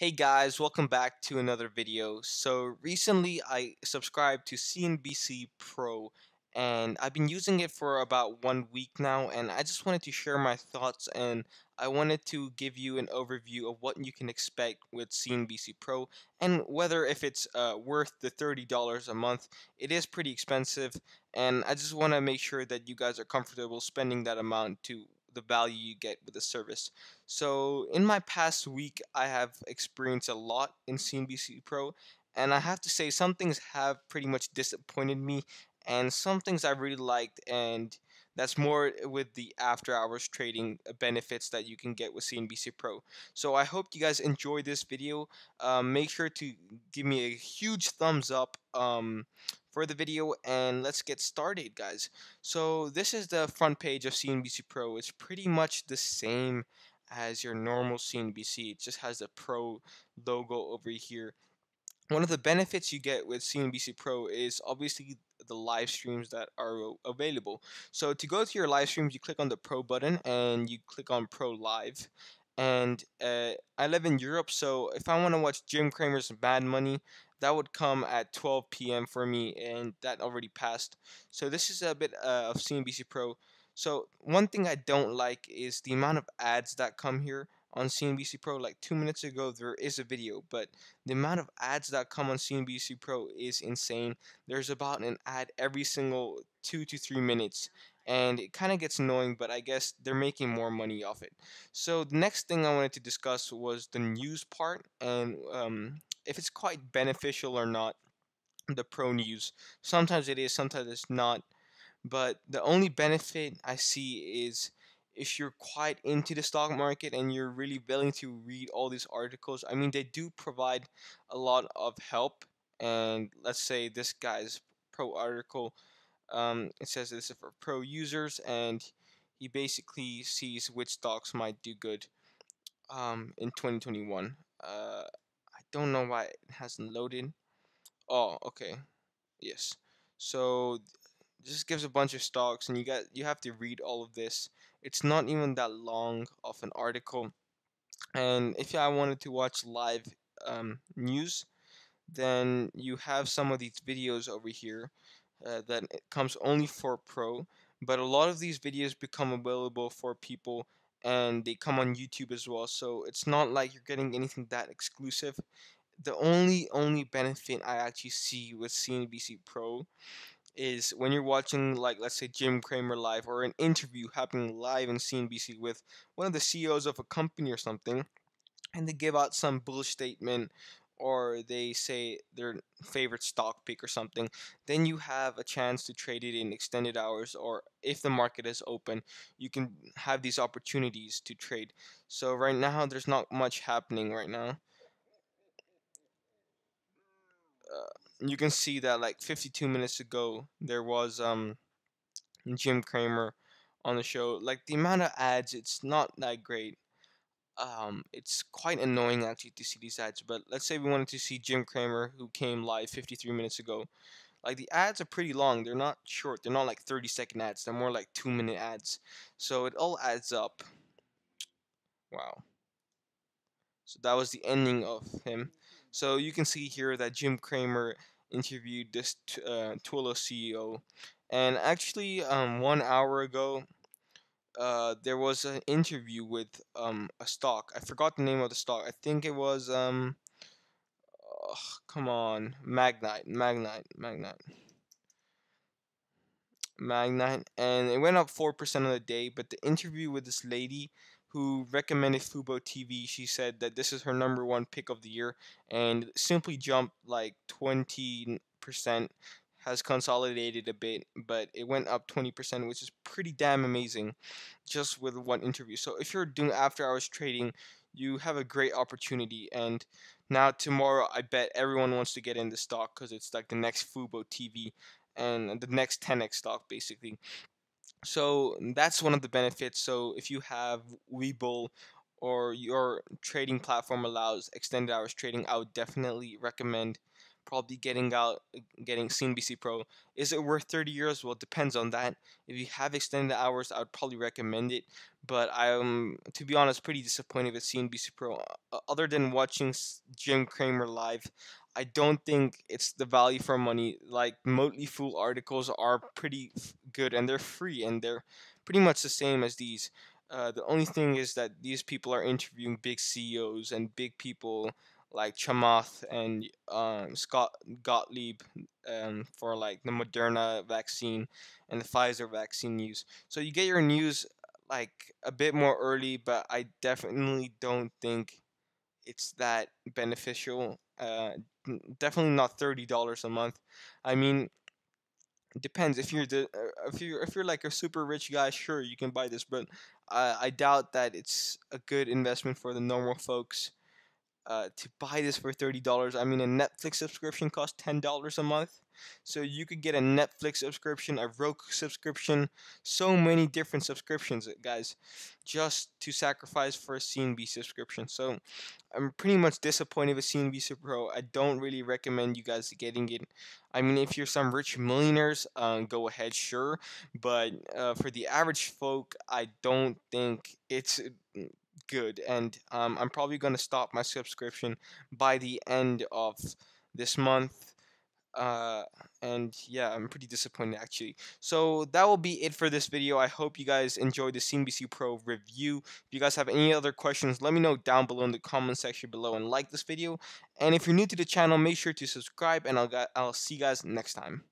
Hey guys, welcome back to another video. So recently I subscribed to CNBC Pro and I've been using it for about one week now and I just wanted to share my thoughts and I wanted to give you an overview of what you can expect with CNBC Pro and whether if it's uh, worth the $30 a month. It is pretty expensive and I just want to make sure that you guys are comfortable spending that amount to the value you get with the service. So in my past week, I have experienced a lot in CNBC Pro, and I have to say some things have pretty much disappointed me, and some things I really liked, and that's more with the after hours trading benefits that you can get with CNBC Pro. So I hope you guys enjoy this video. Um, make sure to give me a huge thumbs up um, for the video and let's get started guys. So this is the front page of CNBC Pro. It's pretty much the same as your normal CNBC. It just has the Pro logo over here. One of the benefits you get with CNBC Pro is obviously the live streams that are available. So to go to your live streams, you click on the Pro button and you click on Pro Live. And uh, I live in Europe, so if I want to watch Jim Cramer's Mad Money, that would come at 12 p.m. for me, and that already passed. So this is a bit uh, of CNBC Pro. So one thing I don't like is the amount of ads that come here on CNBC Pro. Like two minutes ago, there is a video, but the amount of ads that come on CNBC Pro is insane. There's about an ad every single two to three minutes, and it kind of gets annoying, but I guess they're making more money off it. So the next thing I wanted to discuss was the news part, and um, if it's quite beneficial or not. The pro news. Sometimes it is, sometimes it's not. But the only benefit I see is if you're quite into the stock market and you're really willing to read all these articles. I mean, they do provide a lot of help. And let's say this guy's pro article, um, it says this is for pro users, and he basically sees which stocks might do good um, in 2021. Uh, I don't know why it hasn't loaded. Oh, okay. Yes. So just gives a bunch of stocks and you got you have to read all of this. It's not even that long of an article. And if i wanted to watch live um, news then you have some of these videos over here uh, that comes only for pro. But a lot of these videos become available for people and they come on youtube as well. So it's not like you're getting anything that exclusive. The only only benefit i actually see with cnbc pro is when you're watching like let's say Jim Cramer live or an interview happening live in CNBC with one of the CEOs of a company or something and they give out some bullish statement or they say their favorite stock pick or something then you have a chance to trade it in extended hours or if the market is open you can have these opportunities to trade. So right now there's not much happening right now you can see that like 52 minutes ago there was um Jim Cramer on the show. Like the amount of ads, it's not that great. Um, it's quite annoying actually to see these ads. But let's say we wanted to see Jim Cramer who came live 53 minutes ago. Like the ads are pretty long. They're not short. They're not like 30 second ads. They're more like two minute ads. So it all adds up. Wow. So that was the ending of him. So you can see here that Jim Cramer interviewed this uh, Twilio CEO, and actually, um, one hour ago, uh, there was an interview with um a stock. I forgot the name of the stock. I think it was um. Oh, come on, Magnite, Magnite, Magnite. Magnite, and it went up four percent of the day. But the interview with this lady who recommended Fubo TV. She said that this is her number one pick of the year and simply jumped like 20%, has consolidated a bit, but it went up 20%, which is pretty damn amazing just with one interview. So if you're doing after hours trading, you have a great opportunity. And now tomorrow, I bet everyone wants to get in the stock because it's like the next Fubo TV and the next 10x stock basically. So that's one of the benefits. So if you have Webull or your trading platform allows extended hours trading, I would definitely recommend probably getting out getting CNBC Pro. Is it worth 30 euros? Well, it depends on that. If you have extended hours, I would probably recommend it. But I'm, to be honest, pretty disappointed with CNBC Pro. Uh, other than watching Jim Cramer live, I don't think it's the value for money. Like Motley Fool articles are pretty good and they're free and they're pretty much the same as these. Uh, the only thing is that these people are interviewing big CEOs and big people like Chamath and um, Scott Gottlieb um, for like the Moderna vaccine and the Pfizer vaccine news. So you get your news like a bit more early, but I definitely don't think it's that beneficial. Uh, definitely not thirty dollars a month. I mean, depends if you're the uh, if you if you're like a super rich guy, sure you can buy this, but I I doubt that it's a good investment for the normal folks uh, to buy this for $30. I mean, a Netflix subscription costs $10 a month. So you could get a Netflix subscription, a Roku subscription, so many different subscriptions, guys, just to sacrifice for a CNB subscription. So I'm pretty much disappointed with CNBC Pro. I don't really recommend you guys getting it. I mean, if you're some rich millionaires, um, go ahead, sure. But uh, for the average folk, I don't think it's good, and um, I'm probably going to stop my subscription by the end of this month. Uh, and yeah, I'm pretty disappointed actually. So that will be it for this video. I hope you guys enjoyed the CNBC Pro review. If you guys have any other questions, let me know down below in the comment section below and like this video. And if you're new to the channel, make sure to subscribe and I'll, I'll see you guys next time.